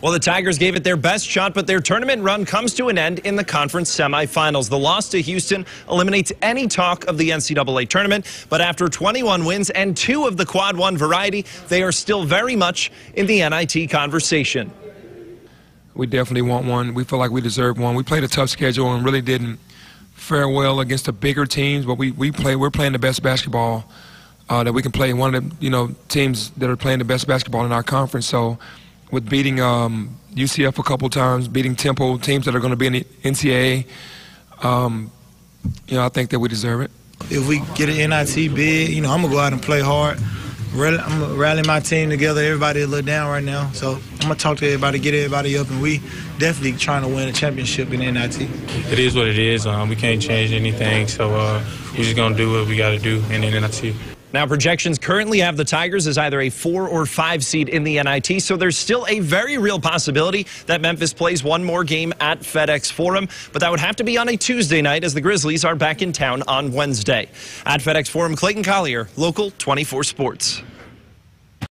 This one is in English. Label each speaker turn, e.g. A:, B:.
A: Well, the Tigers gave it their best shot, but their tournament run comes to an end in the conference semifinals. The loss to Houston eliminates any talk of the NCAA tournament, but after 21 wins and two of the quad one variety, they are still very much in the NIT conversation.
B: We definitely want one. We feel like we deserve one. We played a tough schedule and really didn't fare well against the bigger teams, but we, we play, we're playing the best basketball uh, that we can play. One of the you know teams that are playing the best basketball in our conference. So with beating um, UCF a couple times, beating Temple, teams that are going to be in the NCAA, um, you know, I think that we deserve it.
C: If we get an NIT bid, you know, I'm gonna go out and play hard. I'm gonna rally my team together. Everybody a little down right now, so I'm gonna talk to everybody, get everybody up, and we definitely trying to win a championship in NIT.
D: It is what it is. Um, we can't change anything, so uh, we're just gonna do what we got to do in the NIT.
A: Now, projections currently have the Tigers as either a four or five seed in the NIT, so there's still a very real possibility that Memphis plays one more game at FedEx Forum, but that would have to be on a Tuesday night as the Grizzlies are back in town on Wednesday. At FedEx Forum, Clayton Collier, Local 24 Sports.